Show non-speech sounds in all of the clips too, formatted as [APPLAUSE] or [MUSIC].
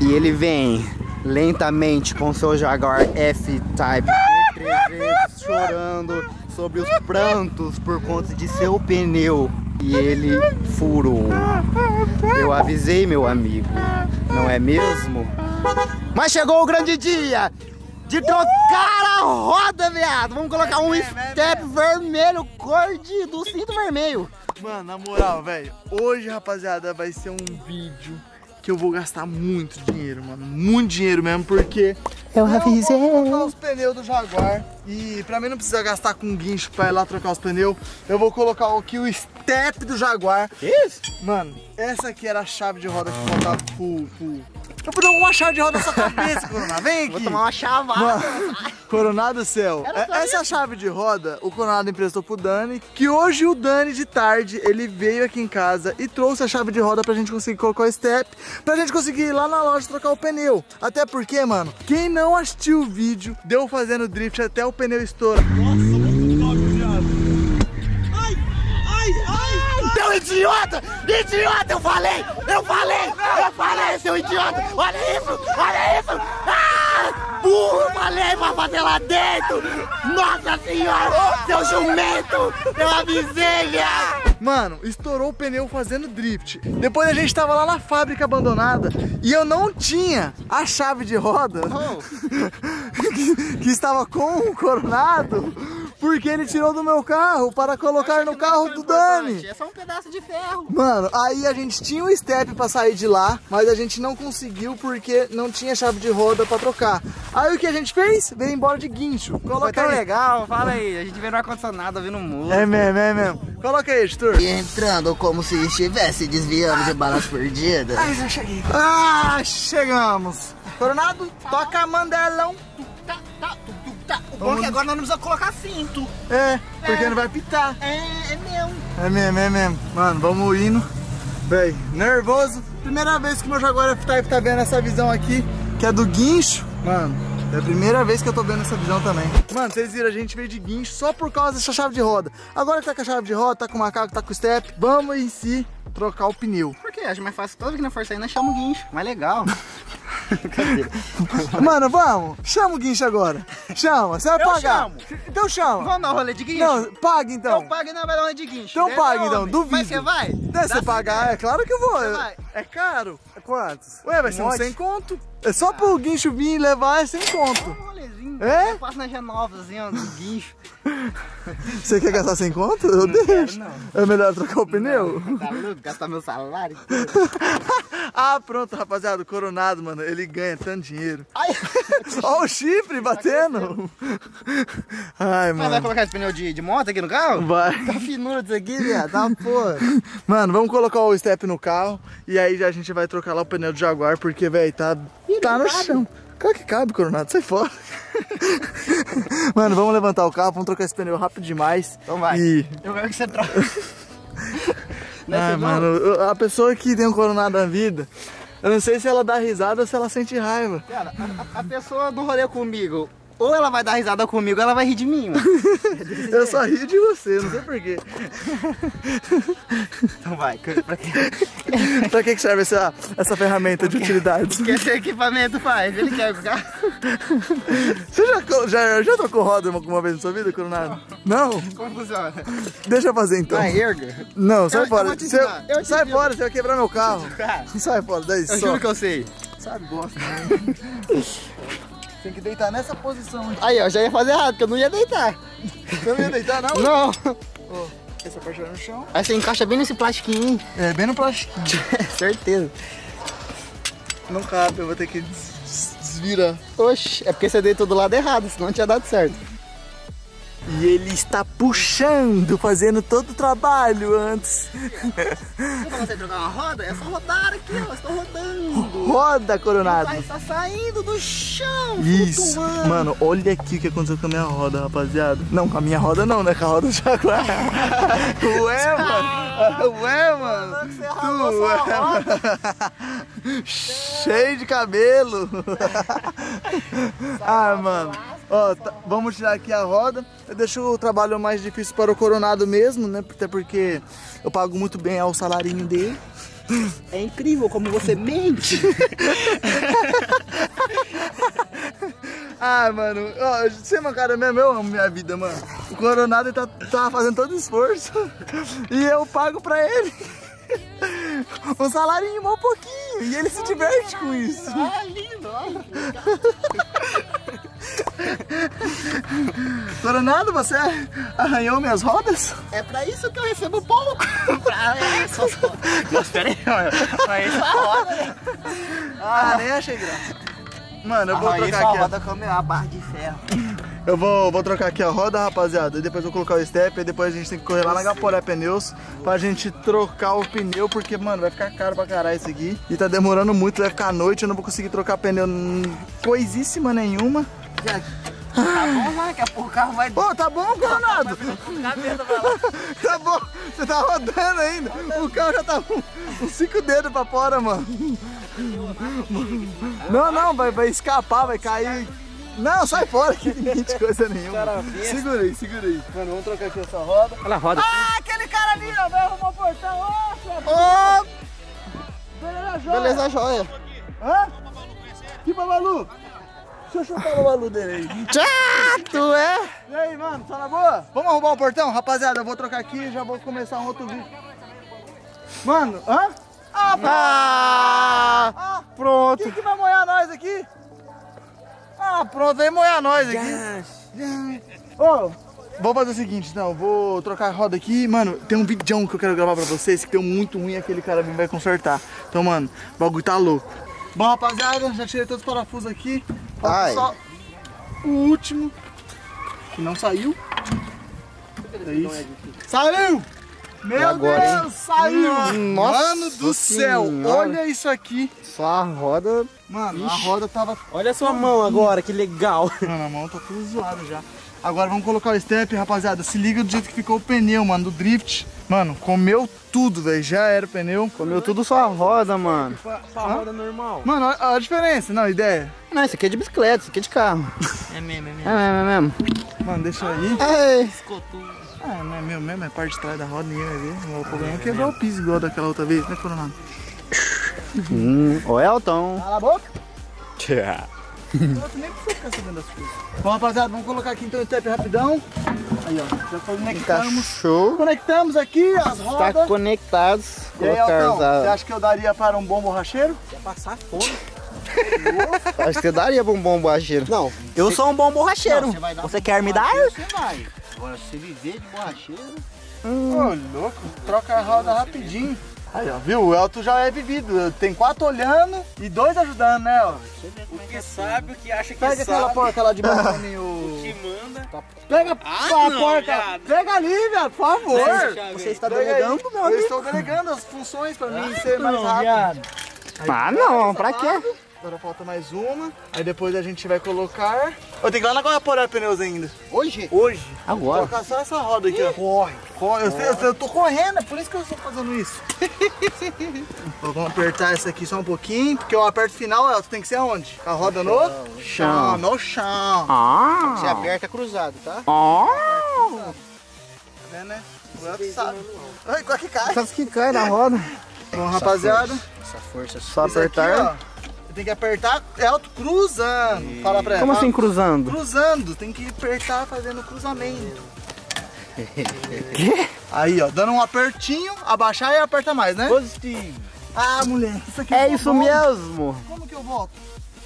E ele vem lentamente com seu Jaguar F-Type 300 chorando sobre os prantos por conta de seu pneu. E ele furou. Eu avisei, meu amigo, não é mesmo? Mas chegou o grande dia de trocar a roda, viado. Vamos colocar um step vermelho, cor de, do cinto vermelho. Mano, na moral, velho, hoje, rapaziada, vai ser um vídeo que eu vou gastar muito dinheiro, mano. Muito dinheiro mesmo, porque eu avisei. Eu vou colocar os pneus do Jaguar e pra mim não precisa gastar com guincho pra ir lá trocar os pneus. Eu vou colocar aqui o step do Jaguar. Isso? Mano, essa aqui era a chave de roda que faltava pro, pro eu vou dar uma chave de roda na sua cabeça, [LAUGHS] Coronado. Vem aqui. Vou tomar uma chavada. Coronado céu. É, essa chave de roda, o Coronado emprestou pro Dani. Que hoje o Dani, de tarde, ele veio aqui em casa e trouxe a chave de roda pra gente conseguir colocar o step. Pra gente conseguir ir lá na loja trocar o pneu. Até porque, mano, quem não assistiu o vídeo, deu fazendo drift até o pneu estourar. Nossa, muito top, viado. Ai, ai, ai. Seu idiota! Idiota, eu falei! Eu falei! Eu falei, seu idiota! Olha isso! Olha isso! Ah! Burro! Falei pra fazer lá dentro! Nossa senhora! Seu jumento! Eu avisei! Mano, estourou o pneu fazendo drift. Depois a gente tava lá na fábrica abandonada e eu não tinha a chave de roda oh. [LAUGHS] que, que estava com o coronado porque ele tirou do meu carro para colocar no carro do Dani. É só um pedaço de ferro. Mano, aí a gente tinha um step para sair de lá, mas a gente não conseguiu porque não tinha chave de roda para trocar. Aí o que a gente fez? Veio embora de guincho. Coloca Foi tão aí. legal, fala aí. A gente veio no ar-condicionado ouvindo música. É mesmo, é mesmo. Coloca aí, editor. E entrando como se estivesse desviando de balas perdidas. Ai, já cheguei. Ah, chegamos. Coronado, toca mandelão. Tá, tá, O bom é que agora nós não precisamos colocar cinto. É, porque é. não vai pitar. É, é mesmo. É mesmo, é mesmo. Mano, vamos indo. Véi, nervoso. Primeira vez que meu Jaguar F-Type tá vendo essa visão aqui, que é do guincho. Mano, é a primeira vez que eu tô vendo essa visão também. Mano, vocês viram, a gente veio de guincho só por causa dessa chave de roda. Agora que tá com a chave de roda, tá com o macaco, tá com o step, vamos em si trocar o pneu. Por quê? Acho mais fácil toda vez que não for sair, nós chamamos o guincho. Mais legal. [LAUGHS] [LAUGHS] Mano, vamos. Chama o guincho agora. Chama. Você vai eu pagar. Chamo. Então chama. Vamos dar rolê de guincho? Não, paga então. Então paga e não vai dar rolê de guincho. Então paga então, duvido. Mas você vai? Deve você pagar, é claro que eu vou. Você vai? É caro. É quantos? Ué, vai ser um 100 conto. É só pro guincho vir e levar é 100 conto. Um rolezinho. É? Eu passo na G9, assim, ó, do guincho. [LAUGHS] Você quer gastar 100 conto? Eu não deixo. Quero, não. É melhor trocar o pneu? Não, tá louco? Gastar meu salário. [LAUGHS] ah, pronto, rapaziada. O Coronado, mano, ele ganha tanto dinheiro. Olha [LAUGHS] o chifre batendo. Ai, mano. Mas vai colocar esse pneu de, de moto aqui no carro? Vai. Tá finura disso aqui, viado. Tá porra. Mano, vamos colocar o step no carro. E aí a gente vai trocar lá o pneu do Jaguar, porque, velho, tá, tá no chão. Claro que cabe, Coronado, sai fora. [LAUGHS] Mano, vamos levantar o carro, vamos trocar esse pneu rápido demais. Então vai. E... Eu quero que você troque. Ai, [LAUGHS] mano, a pessoa que tem um Coronado na vida, eu não sei se ela dá risada ou se ela sente raiva. Cara, a, a pessoa do rolê comigo ou ela vai dar risada comigo ou ela vai rir de mim, [LAUGHS] eu só rio de você, não sei porquê. Então vai, pra quê? [LAUGHS] pra que serve essa, essa ferramenta de utilidade? O que esse equipamento faz? Ele quer o carro? Você já, já, já trocou roda alguma vez na sua vida, Coronado? Não? Como funciona? Deixa eu fazer então. Vai, erga? Não, sai eu, fora. Eu você, eu sai fora, você vai quebrar meu carro. Sai fora, daí Eu só. juro que eu sei. Sabe, gosta. [LAUGHS] Tem que deitar nessa posição. Aí, ó, já ia fazer errado, porque eu não ia deitar. Você não ia deitar, não? Não. Oh, essa parte vai no chão. Aí você encaixa bem nesse plastiquinho. É, bem no plastiquinho. [LAUGHS] Certeza. Não cabe, eu vou ter que desvirar. Oxe, é porque você deitou do lado errado, senão não tinha dado certo. E ele está puxando, fazendo todo o trabalho antes. Quando você trocar uma roda, é só rodar aqui, ó. Estou rodando. Roda, Coronado. Está saindo do chão. Isso. Flutuando. Mano, olha aqui o que aconteceu com a minha roda, rapaziada. Não, com a minha roda não, né? Com a roda do Jaguar. [LAUGHS] Ué, mano. Ué, mano. Você ralou sua roda. [LAUGHS] Cheio de cabelo. [LAUGHS] ah, mano. Ó, tá, vamos tirar aqui a roda. Eu deixo o trabalho mais difícil para o Coronado mesmo, né? Até porque eu pago muito bem ao salarinho dele. É incrível como você mente. [LAUGHS] Ah, mano, ó, você é uma cara mesmo, eu amo minha vida, mano. O Coronado tá, tá fazendo todo esforço [LAUGHS] e eu pago pra ele [LAUGHS] um salarinho um pouquinho e ele se diverte com isso. Ah, lindo, olha. [LAUGHS] Coronado, você arranhou minhas rodas? É pra isso que eu recebo pouco. [LAUGHS] pra isso. Mas peraí, isso é a roda, né? Ah, nem achei graça. Mano, eu vou Arranhei trocar aqui. ó. roda com a minha barra de ferro. Eu vou, vou trocar aqui a roda, rapaziada. E depois eu vou colocar o step. E depois a gente tem que correr lá na Gaporé Pneus pra gente trocar o pneu. Porque, mano, vai ficar caro pra caralho isso aqui. E tá demorando muito, vai ficar à noite. Eu não vou conseguir trocar pneu coisíssima nenhuma. Tá bom, vai, que a pouco o carro vai Pô, tá bom, Coronado? [LAUGHS] Tá bom, você tá rodando ainda. O carro já tá com cinco dedos pra fora, mano. Não, não, vai, vai escapar, vai cair. Não, sai fora que ninguém de coisa nenhuma. Cara. Segura aí, segura aí. Mano, vamos trocar aqui essa roda. Olha a roda. Ah, aquele cara ali, ó, vai arrumar o portão. Ó, Ô, beleza, joia. beleza, joia. Hã? Que babalu? Deixa eu chutar o babalu dele aí. Chato, é? E aí, mano, tá na boa? Vamos arrumar o portão? Rapaziada, eu vou trocar aqui e já vou começar um outro vídeo. Mano, hã? Ah. Ah, Ah, pronto. quem que vai molhar nós aqui? Ah, pronto, vem molhar nós aqui. Ô, vou fazer o seguinte, então, vou trocar a roda aqui. Mano, tem um vídeo que eu quero gravar pra vocês que deu muito ruim aquele cara vai consertar. Então, mano, o bagulho tá louco. Bom, rapaziada, já tirei todos os parafusos aqui. Ai. só o último, que não saiu. É isso. Saiu! Meu agora, hein? Deus, saiu! Nossa Mano do céu, Senhora. olha isso aqui. Só a roda. Mano, a roda tava Olha a sua mão agora, que legal. Mano, a mão tá tudo zoada já. Agora vamos colocar o step, rapaziada. Se liga do jeito que ficou o pneu, mano, do drift. Mano, comeu tudo, velho. Já era o pneu. Comeu tudo só a roda, mano. Sua roda normal. Mano, olha a diferença. Não, ideia. Não, isso aqui é de bicicleta, isso aqui é de carro. É mesmo, é mesmo. É mesmo, é mesmo. Mano, deixa aí. Ei, Escotou. Ah, não é meu mesmo, é parte de trás da roda, ninguém vai ver. O problema é quebrar o piso igual daquela outra vez, né, Coronado? hum, o Elton. Cala a boca. nem precisa ficar sabendo das coisas. Bom, rapaziada, vamos colocar aqui então o step rapidão. Aí, ó. Já Tá conectamos. show. Conectamos aqui as Tá rodas. conectados. E aí, os você acha que eu daria para um bom borracheiro? Ia passar fome. [LAUGHS] Acho que você daria pra um bom borracheiro. Não, eu sou um bom borracheiro. vai dar Você um quer me dar? Você vai. Agora, se viver de borracheiro, Ô, louco, troca a roda rapidinho. Aí, ó, viu? O Elton já é vivido. Tem quatro olhando e dois ajudando, né, ó? O que sabe, o que acha que Pega aquela sabe. porca lá de Barone, [LAUGHS] o... Que manda. Pega Ah, a não, porca. viado. Pega ali, velho, por favor. Deixa, Você está Pega aí. delegando, meu Eu amigo? estou delegando as funções pra mim ser mais rápido. Ah, não, pra quê? Agora falta mais uma. Aí depois a gente vai colocar... Eu tenho que ir lá na Guaporé Pneus ainda. hoje, Hoje. Agora. Colocar só essa roda aqui, ó. Corre. Corre. Eu, sei- eu sei, eu tô correndo, é por isso que eu estou fazendo isso. Ó, [LAUGHS] Vamos apertar essa aqui só um pouquinho, porque o aperto final, ó, tem que ser aonde? A roda no chão. No chão. Ah. você aperta cruzado, tá? Ah. Tá vendo, né? O Elton sabe. Ai, qual que cai? Sabe que cai na roda? Bom, rapaziada, Essa força Só isso aqui, apertar. ó, tem que apertar Elton cruzando. Fala pra ela. Como assim cruzando? Cruzando, tem que apertar fazendo cruzamento. [LAUGHS] Aí, ó, dando um apertinho, abaixar e aperta mais, né? Positivo. Ah, moleque, isso aqui É ficou isso bom. mesmo. Como que eu volto?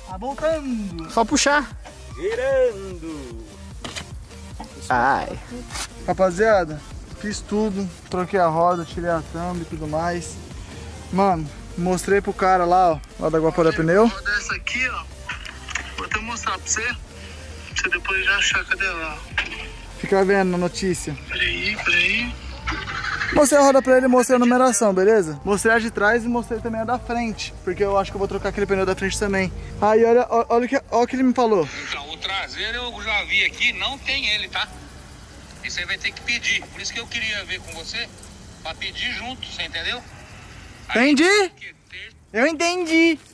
Tá voltando. Só puxar. Girando. Ai. Rapaziada, fiz tudo, troquei a roda, tirei a thumb e tudo mais. Mano, mostrei pro cara lá, ó, lá da Guaporé Pneu. dessa aqui, ó. Vou até mostrar pra você. Pra você depois já achar. Cadê lá? Fica vendo na notícia. Peraí, peraí. Mostrei a roda pra ele e mostrei a numeração, beleza? Mostrei a de trás e mostrei também a da frente, porque eu acho que eu vou trocar aquele pneu da frente também. Aí, olha, olha, o que, olha o que ele me falou. Então, o traseiro eu já vi aqui, não tem ele, tá? Isso aí vai ter que pedir. Por isso que eu queria ver com você, pra pedir junto, você entendeu? Entendi? Eu entendi. [LAUGHS]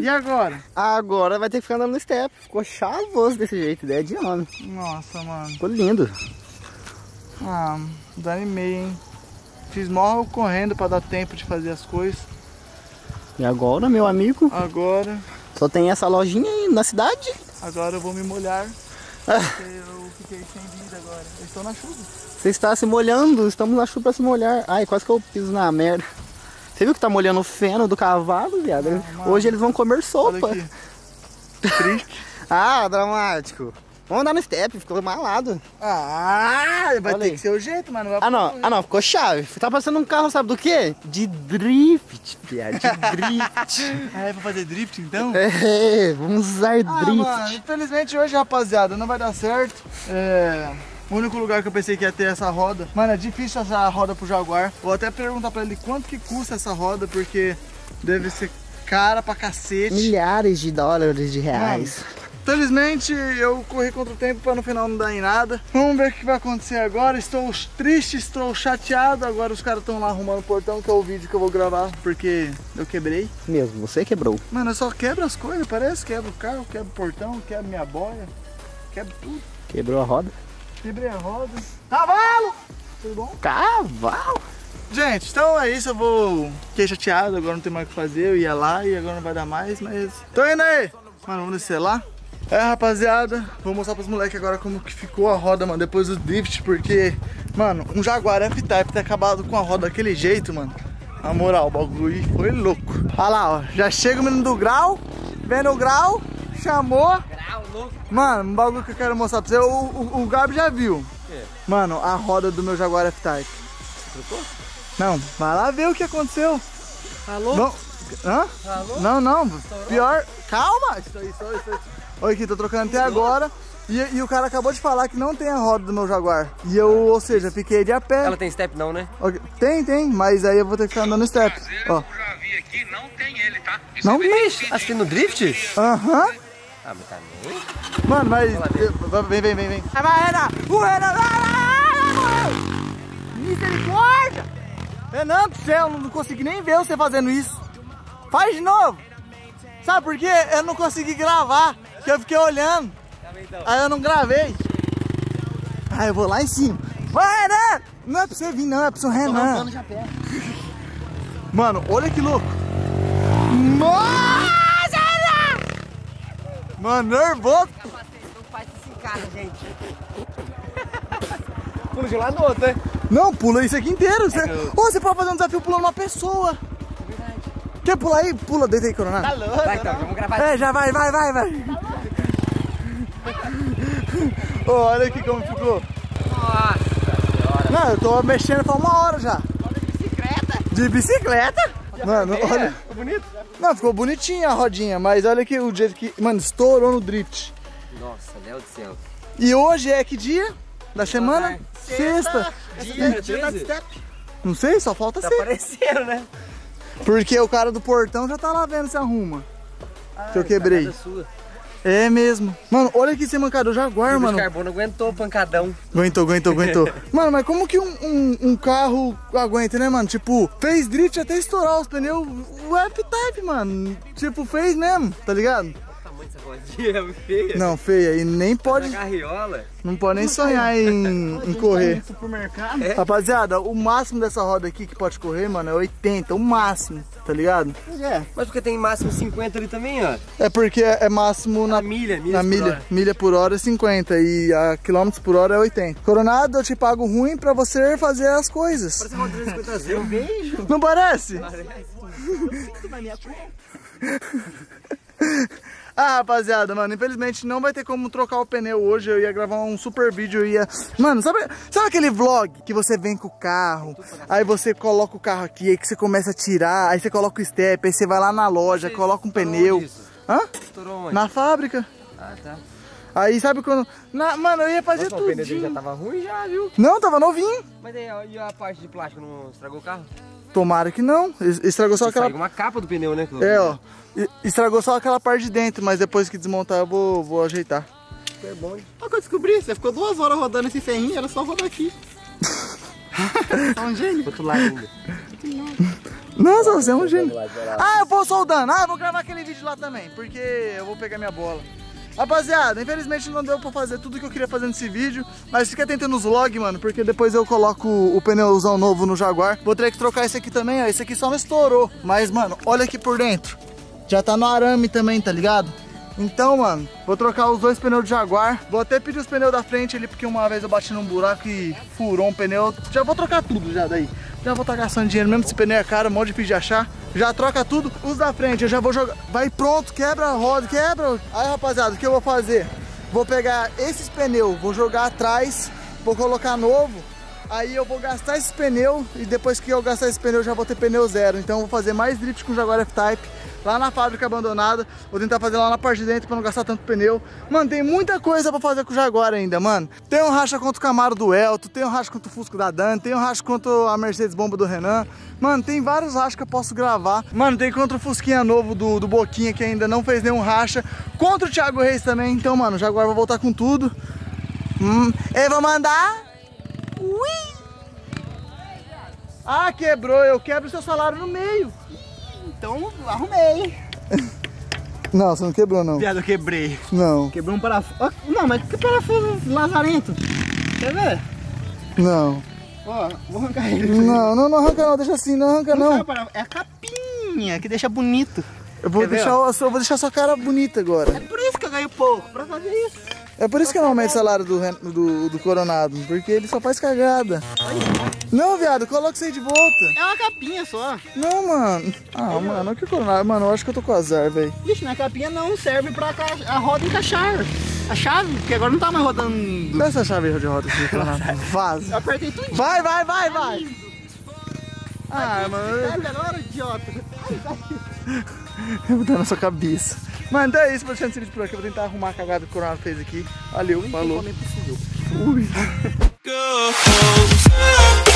E agora? Agora vai ter que ficar andando no step. Ficou chavoso desse jeito, ideia de homem. Nossa, mano. Ficou lindo. Ah, desanimei, hein? Fiz mó correndo pra dar tempo de fazer as coisas. E agora, meu amigo, Agora, só tem essa lojinha aí na cidade. agora eu vou me molhar. Porque eu fiquei sem vida agora. Eu estou na chuva. Você está se molhando, estamos na chuva pra se molhar. Ai, quase que eu piso na merda. Você viu que tá molhando o feno do cavalo, viado? Hoje eles vão comer sopa. Triste. [LAUGHS] Ah, dramático. Vamos andar no step, ficou malado. Ah, vai Olha ter aí. que ser o jeito, mano. Vai Ah não, ah não, ficou chave. Tá parecendo um carro, sabe do quê? De drift, viado. De [LAUGHS] drift. Ah, é pra fazer drift então? é, vamos usar Ah, drift. mano, infelizmente hoje, rapaziada, não vai dar certo. É. O único lugar que eu pensei que ia ter essa roda. Mano, é difícil achar a roda pro Jaguar. Vou até perguntar pra ele quanto que custa essa roda, porque deve ser cara pra cacete. Milhares de dólares de reais. Felizmente eu corri contra o tempo para no final não dar em nada. Vamos ver o que vai acontecer agora. Estou triste, estou chateado. Agora os caras estão lá arrumando o portão, que é o vídeo que eu vou gravar, porque eu quebrei. Mesmo, você quebrou. Mano, eu só quebro as coisas, parece. Quebro o carro, quebro o portão, quebro minha boia, quebro tudo. Quebrou a roda. Quebrei a roda. Cavalo! Tudo bom? Cavalo. Gente, então é isso. Eu vou. Fiquei chateado, agora não tem mais o que fazer. Eu ia lá e agora não vai dar mais, mas. Tô indo aí! Mano, vamos descer lá. É, rapaziada, vou mostrar pros moleques agora como que ficou a roda, mano, depois do drift, porque, mano, um Jaguar F-Type ter acabado com a roda daquele jeito, mano. Na moral, o bagulho foi louco. Olha lá, ó, já chega o menino do grau, vendo o grau, chamou. Mano, um bagulho que eu quero mostrar pra você, o, o, o Gabi já viu. Mano, a roda do meu Jaguar F-Type. Não, vai lá ver o que aconteceu. Alô? Não. Hã? Alô? Não, não. Pior. Calma! Isso aí, isso aí, isso aí. Olha aqui, tô trocando até agora. E, e o cara acabou de falar que não tem a roda do meu Jaguar. E eu, ou seja, fiquei de a pé. Ela tem step não, né? Tem, tem, mas aí eu vou ter que ficar andando step. Traseiro, Ó. eu já vi aqui, não tem ele, tá? E Não pedir. Acho que no drift? Aham. Ah, mas tá. Mano, mas. eu- Vem, vem, vem, vem. É, mas Renan! O Renan! Morreu! Misericórdia! Renan do céu, não consegui nem ver você fazendo isso. Faz de novo! Sabe por quê? Eu não consegui gravar, porque eu fiquei olhando. Aí eu não gravei. Aí eu vou lá em cima. Vai, Renan! Não é pra você vir, não, é pro seu Renan. Mano, olha que louco. Nossa, Renan! Mano, nervoso. Não faz em casa, gente. [LAUGHS] Pula de um lado no outro, né? Não, pula isso aqui inteiro. Você, que eu- Ô, você pode fazer um desafio pulando uma pessoa. Quer pular aí? Pula, deita aí, Coronado. Vai, então, vamos gravar. É, já vai, vai, vai, vai. Ô, olha aqui como ficou. Nossa senhora. Não, eu tô mexendo faz uma hora já. De bicicleta. De bicicleta? Mano, olha. Ficou bonito? Não, ficou bonitinha a rodinha, mas olha aqui o jeito que. Mano, estourou no drift. Nossa, Deus do céu. E hoje é que dia da semana? Sexta. Dia 13? Não sei, só falta Tá ser. aparecendo, né? Porque o cara do portão já tá lá vendo se arruma. que eu quebrei. Cagada sua. É mesmo. Mano, olha aqui esse mancador Jaguar, O mano. carbono aguentou o pancadão. Aguentou, aguentou, aguentou. [LAUGHS] mano, mas como que um, um, um carro aguenta, né, mano? Tipo, fez drift até estourar os pneus. O F-Type, mano. Tipo, fez mesmo, tá ligado? É feia. Não, feia. E nem Na pode. carriola. Não pode nem sonhar em, em correr. É. Rapaziada, o máximo dessa roda aqui que pode correr, mano, é 80. O máximo, tá ligado? É. Mas porque tem máximo 50 ali também, ó. É porque é máximo na Na milha, milha Na por milha, hora. milha por hora é 50 e a quilômetros por hora é 80. Coronado, eu te pago ruim pra você fazer as coisas. Parece uma 250 Z. Eu vejo. Não parece? [LAUGHS] [LAUGHS] Ah, rapaziada, mano, infelizmente não vai ter como trocar o pneu hoje. Eu ia gravar um super vídeo, eu ia. Mano, sabe, sabe aquele vlog que você vem com o carro, aí você coloca o carro aqui, aí que você começa a tirar, aí você coloca o step, aí você vai lá na loja, coloca um pneu. isso? Hã? Na fábrica. Ah, tá. Aí sabe quando. Na, mano, eu ia fazer Nossa, o pneu dele já tudo. tava ruim já, viu? Não, tava novinho. Mas aí, e a parte de plástico não estragou o carro? Tomara que não. Es- Estragou só aquela. Uma capa do pneu, né? É, ó. Estragou só aquela parte de dentro, mas depois que desmontar eu vou, vou ajeitar. É bom. Olha o que eu descobri, você ficou duas horas rodando esse ferrinho, era só rodar aqui. [LAUGHS] tá um gênio. Outro lado ainda. Nossa, você é um gênio. Ah, eu vou soldando. Ah, eu vou gravar aquele vídeo lá também, porque eu vou pegar minha bola. Rapaziada, infelizmente não deu pra fazer tudo que eu queria fazer nesse vídeo, mas fica atento nos vlogs, mano, porque depois eu coloco o pneuzão novo no Jaguar. Vou ter que trocar esse aqui também, ó, esse aqui só não estourou. Mas, mano, olha aqui por dentro. Já tá no arame também, tá ligado? Então, mano, vou trocar os dois pneus do Jaguar. Vou até pedir os pneus da frente ali, porque uma vez eu bati num buraco e furou um pneu. Já vou trocar tudo já daí. Já vou estar gastando dinheiro mesmo, esse pneu é caro, mó difícil de achar. Já troca tudo. Os da frente eu já vou jogar. Vai pronto, quebra a roda, quebra. Aí, rapaziada, o que eu vou fazer? Vou pegar esses pneus, vou jogar atrás, vou colocar novo. Aí eu vou gastar esse pneu e depois que eu gastar esse pneu eu já vou ter pneu zero. Então eu vou fazer mais drift com o Jaguar F-Type lá na fábrica abandonada. Vou tentar fazer lá na parte de dentro pra não gastar tanto pneu. Mano, tem muita coisa pra fazer com o Jaguar ainda, mano. Tem um racha contra o Camaro do Elton, tem um racha contra o Fusco da Dan, tem um racha contra a Mercedes Bomba do Renan. Mano, tem vários rachas que eu posso gravar. Mano, tem contra o Fusquinha novo do, do Boquinha que ainda não fez nenhum racha. Contra o Thiago Reis também. Então, mano, o Jaguar vai voltar com tudo. Hum, eu vou mandar... Ui! Ah, quebrou. Eu quebro seu salário no meio. Então arrumei. Não, você não quebrou, não. Viado, eu quebrei. Não, Quebrou um parafuso. Não, mas que parafuso lazarento? Quer ver? não. Ó, vou arrancar ele. Não, não, não arranca não, deixa assim, não arranca é não. parafuso, É a capinha que deixa bonito. Eu vou Quer deixar, a sua- vou deixar sua cara bonita É agora. por isso que eu ganho pouco, pra fazer isso. É por isso que eu não aumento o salário do, do, do Coronado, porque ele só faz cagada. Não, viado, coloca isso aí de volta. É uma capinha só. Não, mano. Ah, mano, que Coronado, mano, eu acho que eu tô com azar, velho. Ixi, na capinha não serve pra ca- a roda encaixar. A chave, porque agora não tá mais rodando. Dá essa chave de roda aqui, Coronado. [LAUGHS] Vaza. Eu apertei tudo. Vai, vai, vai, vai. Ah, mano, Sai agora, idiota. eu vou dar na sua cabeça. Mano, então é isso, vou deixar esse vídeo por aqui. Eu vou tentar arrumar a cagada que o Coronado fez aqui. Valeu, falou. É. Ui. Go.